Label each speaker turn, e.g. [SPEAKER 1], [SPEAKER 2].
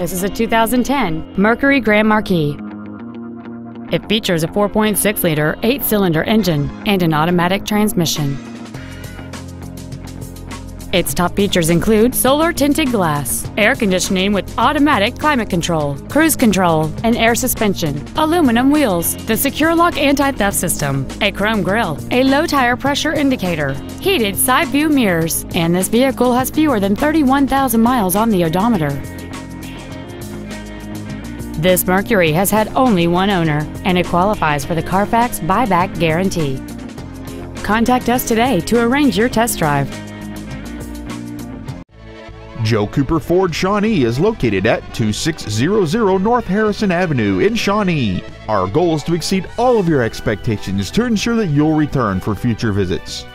[SPEAKER 1] This is a 2010 Mercury Grand Marquis. It features a 4.6-liter, eight-cylinder engine and an automatic transmission. Its top features include solar tinted glass, air conditioning with automatic climate control, cruise control, and air suspension, aluminum wheels, the SecuriLock anti-theft system, a chrome grille, a low tire pressure indicator, heated side view mirrors, and this vehicle has fewer than 31,000 miles on the odometer. This Mercury has had only one owner, and it qualifies for the Carfax buyback guarantee. Contact us today to arrange your test drive.
[SPEAKER 2] Joe Cooper Ford Shawnee is located at 2600 North Harrison Avenue in Shawnee. Our goal is to exceed all of your expectations to ensure that you'll return for future visits.